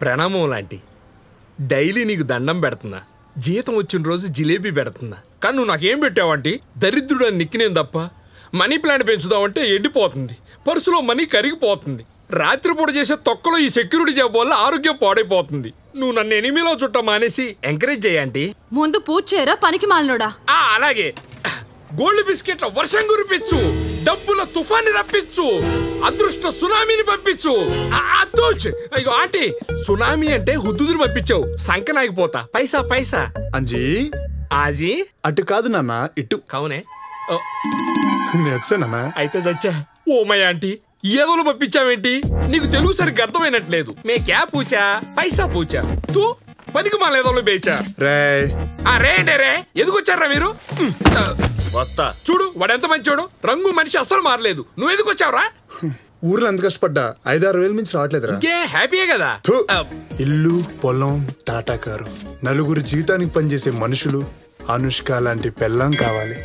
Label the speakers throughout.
Speaker 1: ప్రణామం లాంటి. డైలీ నీకు దండం పెడుతున్నా జీతం వచ్చిన రోజు జిలేబీ పెడుతున్నా కానీ నువ్వు నాకేం పెట్టావంటి దరిద్రుడు అని నిక్కినేం తప్ప? మనీ ప్లాంట్ పెంచుదామంటే ఎండిపోతుంది. పర్సులో మనీ కరిగిపోతుంది. రాత్రిపూట చేసే తొక్కలో ఈ సెక్యూరిటీ జాబ్ వల్ల ఆరోగ్యం పాడైపోతుంది. నువ్వు నన్ను ఎనిమిలో చుట్ట మానేసి ఎంకరేజ్ చేయండి
Speaker 2: ముందు పూజ చేయరా పనికి మాలినోడా?
Speaker 1: అలాగే. గోల్డ్ బిస్కెట్ల వర్షం కురిపించు. డబ్బుల తుఫాన్ని రప్పించు. అదృష్ట సునామీని పంపించు. అయ్యో ఆంటీ సునామీ అంటే హుద్దుని పంపించావు. సంకనాగిపోతా. పైసా పైసా.
Speaker 3: అంజీ?
Speaker 1: ఆజీ?
Speaker 3: అటు కాదు నాన్న ఇటు.
Speaker 1: కవునే ఓ,
Speaker 3: నేను వచ్చానన్నా
Speaker 1: అయితే చచ్చా. ఓ మై ఆంటీ ఏదోలు పంపించావేంటి? నీకు తెలుగు సరిగ్గా అర్థమైనట్లేదు. మే క్యా పూచా? పైసా పూచా? తూ పనికి మా లేదో బేచా.
Speaker 3: రే
Speaker 1: ఆ రే అంటే రే ఎదుకొచ్చారా మీరు?
Speaker 4: వస్తా.
Speaker 1: చూడు వాడెంత మంచోడు. రంగు మనిషి అస్సలు మారలేదు. నువ్వు ఎందుకు వచ్చావురా?
Speaker 3: ఊర్లో ఎంత కష్టపడ్డా. ఐదారు వేల మించి రావట్లేదురా.
Speaker 1: ఇంకే హ్యాపీయే కదా.
Speaker 3: ఇల్లు పొలం టాటా కారు. నలుగురు జీతానికి పనిచేసే మనుషులు అనుష్క లాంటి పెళ్ళం కావాలి.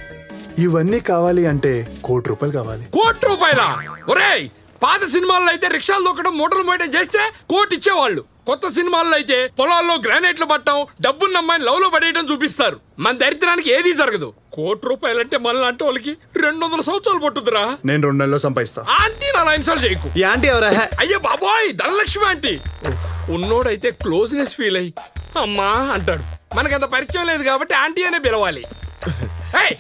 Speaker 3: ఇవన్నీ కావాలి అంటే కోటి రూపాయలు కావాలి.
Speaker 1: కోటి రూపాయల? ఒరేయ్ పాత సినిమాల్లో అయితే రిక్షాలు దొక్కడం మోటార్లు మోయడం చేస్తే కోటి ఇచ్చేవాళ్ళు. కొత్త సినిమాల్లో అయితే పొలాల్లో గ్రానైట్లు పట్టడం డబ్బున్న అమ్మాయిని లవ్లో పడేయడం చూపిస్తారు. మన దరిద్రానికి ఏదీ జరగదు. కోటి రూపాయలంటే మన లాంటి వాళ్ళకి రెండు వందల సంవత్సరాలు పట్టుద్దురా.
Speaker 3: నేను రెండు నెలల్లో సంపాదిస్తా.
Speaker 1: ఆంటీ నా ఇన్స్టాల్ చేయకు.
Speaker 3: ఈ ఆంటీ ఎవరా?
Speaker 1: అయ్యో బాబోయ్ ధనలక్ష్మి ఆంటీ. ఉన్నోడైతే క్లోజ్నెస్ ఫీల్ అయ్యి అమ్మా అంటాడు. మనకంత పరిచయం లేదు కాబట్టి ఆంటీ అనే పిలవాలి.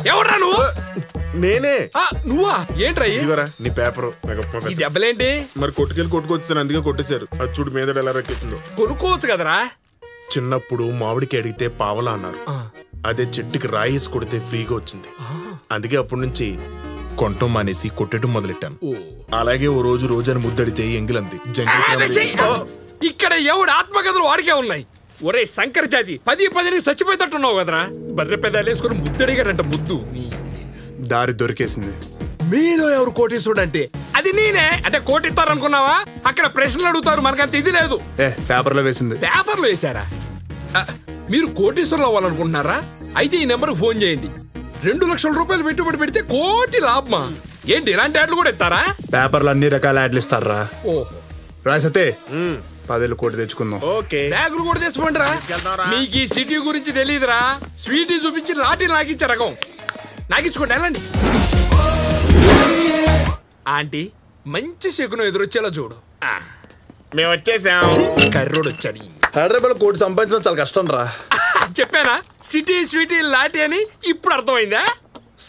Speaker 1: ఎవడ్రా నువ్వు?
Speaker 4: నేనే.
Speaker 1: ఆ, నువ్వా? ఏంట్రా?
Speaker 4: ఇదిగోరా నీ పేపర్.
Speaker 1: ఈ దెబ్బలేంటి?
Speaker 4: మరి కొట్టుకెళ్ళి కొట్టుకొచ్చాను అందుకే కొట్టేశారు. అది చూడు మీద ఎలా రెక్కిస్తుందో
Speaker 1: కొనుక్కోవచ్చు కదరా.
Speaker 4: చిన్నప్పుడు మామిడికి అడిగితే పావలా అన్నారు. అదే చెట్టుకి రాయేసి కొడితే ఫ్రీగా వచ్చింది. అందుకే అప్పటి నుంచి కొంటం మానేసి కొట్టడం మొదలెట్టాను.
Speaker 1: ఓ.
Speaker 4: అలాగే ఓ రోజు రోజని ముద్దడితే ఎంగిలంది.
Speaker 1: ఇక్కడ ఎవడు ఆత్మకథలు వాడికే ఉన్నాయి? ఒరే శంకర్ జాతి పది పదిని చచ్చిపోయేటట్టున్నావు కదరా? బర్రె పెదాలు వేసుకుని ముద్దడిగాడంట ముద్దు. నీ
Speaker 3: దారి దొరికేసింది.
Speaker 1: మీలో ఎవరు కోటేశ్వరుడు అంటే అది నేనే. అంటే కోటిస్తారు అనుకున్నావా అక్కడ ప్రశ్నలు అడుగుతారు మనకంత ఇది లేదు.
Speaker 3: ఏ పేపర్లో వేసింది.
Speaker 1: పేపర్లు వేశారా? ఆ, మీరు కోటీశ్వరులు అవ్వాలనుకుంటున్నారా? అయితే ఈ నెంబర్కి ఫోన్ చేయండి. రెండు లక్షల రూపాయలు పెట్టుబడి పెడితే కోటి లాభమా? ఏంటి ఇలాంటి యాడ్లు కూడా ఇస్తారా
Speaker 3: పేపర్లో అన్ని రకాల యాడ్లు ఇస్తారా?
Speaker 1: ఓహో.
Speaker 3: రాసతే పదేళ్ళు కోటి తెచ్చుకుందాం.
Speaker 4: ఓకే.
Speaker 1: బ్యాగులు కూడా తీసుకోండిరా. మీకు ఈ సిటీ గురించి తెలియదురా స్వీటీ చూపించి లాటీ నాకిచ్చే రకం. నాకిచ్చుకోండి వెళ్ళండి. ఆంటీ మంచి శకునం ఎదురొచ్చేలా చూడు.
Speaker 4: మేము వచ్చేసాం
Speaker 1: కర్రోడు వచ్చాడు.
Speaker 3: హైదరాబాద్ కోటి సంపాదించడం చాలా కష్టం రా
Speaker 1: చెప్పానా? సిటీ స్వీటీ లాటీ అని ఇప్పుడు అర్థమైందా?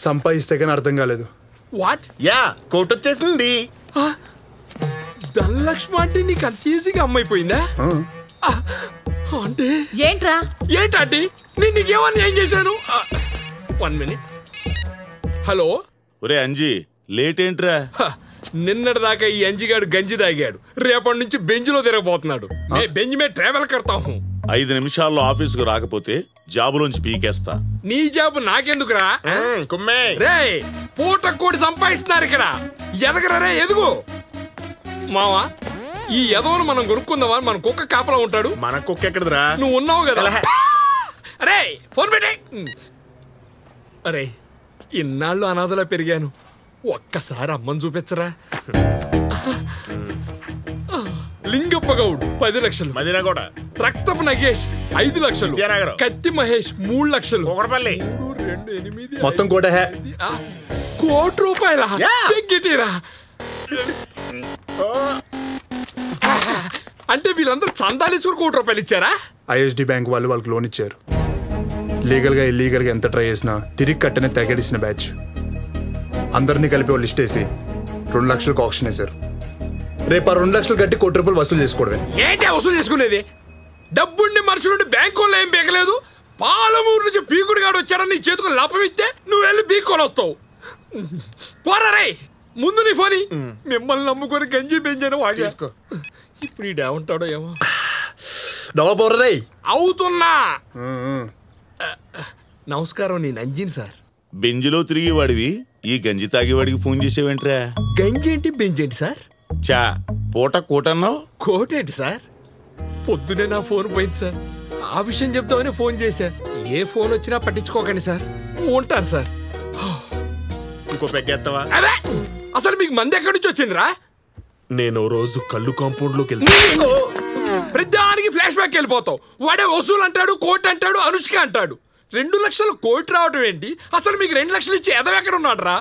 Speaker 3: సంపాదిస్తే కానీ అర్థం కాలేదు.
Speaker 1: వాట్
Speaker 4: యా కోట్ వచ్చేసింది.
Speaker 1: ధనలక్ష్మి అంటే నీకు అంత ఈజీగా అమ్మైపోయిందా అంటే?
Speaker 2: ఏంట్రా?
Speaker 1: ఏంటంటే నేను నీకేమని ఏం చేశాను? వన్ మినిట్ హలో
Speaker 5: ఒరే అంజీ లేట్ ఏంట్రా?
Speaker 1: హ, నిన్నటిదాకా ఈ అంజిగాడు గంజి తాగాడు. రేపటి నుంచి బెంచ్లో తిరగబోతున్నాడు. మే బెంజ్ మే ట్రావెల్ కడతాము
Speaker 5: ఐదు నిమిషాల్లో ఆఫీసుకు రాకపోతే జాబులోంచి పీకేస్తా.
Speaker 1: నీ జాబ్ నాకెందుకురా?
Speaker 4: కుమ్మే.
Speaker 1: రే పూట కోడి సంపాదిస్తున్నారు ఇక్కడ. ఎదగరా రే ఎదుగు. మావా ఈ ఎదవను మనం కొనుక్కుందామా? మన కుక్క కాపలా ఉంటాడు.
Speaker 4: మన కుక్క ఎక్కడదిరా?
Speaker 1: నువ్వు ఉన్నావు కదా. అరే ఫోన్ పెట్టే. అరే ఇన్నాళ్ళు అనాథలా పెరిగాను. ఒక్కసారి అమ్మని చూపించరా? లింగప్ప గౌడ్ పది లక్షలు.
Speaker 4: మదినా కూడా
Speaker 1: రక్తపు నగేష్ ఐదు లక్షలు.
Speaker 4: విద్యానగరం.
Speaker 1: కత్తి మహేష్ మూడు లక్షలు.
Speaker 4: ఒకటపల్లి
Speaker 1: మూడు రెండు ఎనిమిది
Speaker 3: మొత్తం కోటే హే
Speaker 1: ఐదు, ఆ, కోటి రూపాయల? గిటీరా అంటే వీళ్ళందరూ చందాలేసుకుని కోటి రూపాయలు ఇచ్చారా?
Speaker 3: ఐఎస్డి బ్యాంక్ వాళ్ళు వాళ్ళకి లోన్ ఇచ్చారు. లీగల్గా ఇల్లీగల్గా ఎంత ట్రై చేసినా తిరిగి కట్టనే తెగడిసిన బ్యాచ్. అందరినీ కలిపి వాళ్ళు లిస్ట్ వేసి రెండు లక్షలకు ఆప్షన్ వేశారు. రేపు ఆ రెండు లక్షలు కట్టి కోటి రూపాయలు వసూలు చేసుకోవడమే.
Speaker 1: ఏంటి వసూలు చేసుకునేది? డబ్బుండి మనుషులుండి బ్యాంకుల్లో ఏం పీకలేదు పాలమూరు నుంచి పీకుడుగాడు వచ్చాడని నీ చేతికి లాభం ఇస్తే నువ్వు వెళ్ళి పీక్కొని వస్తావు. పోరా రే ముందు నీ ఫోని. మిమ్మల్ని నమ్ముకొని గంజి పెంచాను
Speaker 4: తీసుకో.
Speaker 1: ఇప్పుడు ఈ ఉంటాడో ఏమో.
Speaker 3: డబ్బా పోర్రే
Speaker 1: అవుతున్నా. నమస్కారం నేను అంజిన్ సార్.
Speaker 5: బెంజిలో తిరిగేవాడివి. ఈ గంజి తాగేవాడికి ఫోన్ చేసేవేంట్రా?
Speaker 1: గంజి ఏంటి బెంజి ఏంటి సార్?
Speaker 5: చా పూట కూటన్నావు?
Speaker 1: కోటేంటి సార్? పొద్దునే నా ఫోన్ పోయింది సార్. ఆ విషయం చెప్తామని ఫోన్ చేశా. ఏ ఫోన్ వచ్చినా పట్టించుకోకండి సార్. ఉంటాను సార్.
Speaker 4: ఇంకో పెగ్గేస్తావా?
Speaker 1: అదే! అసలు మీకు మంది ఎక్కడి నుంచి వచ్చిందిరా?
Speaker 4: నేను ఓ రోజు కళ్ళు కాంపౌండ్లోకి వెళ్తాను
Speaker 1: ప్రతిదానికి ఫ్లాష్ బ్యాక్ వెళ్ళిపోతావు. వాడే వసూలు అంటాడు కోట్ అంటాడు అనుష్క అంటాడు. రెండు లక్షలు కోటి రావడం ఏంటి? అసలు మీకు రెండు లక్షలు ఇచ్చి ఎదవ ఎక్కడ ఉన్నాడు రా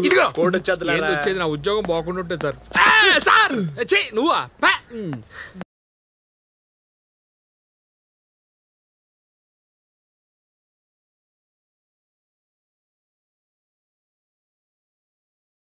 Speaker 1: ఇదిగో
Speaker 6: కోటి
Speaker 1: వచ్చేది? నా ఉద్యోగం బాగుంటుంటే సార్. సార్! నువ్వా.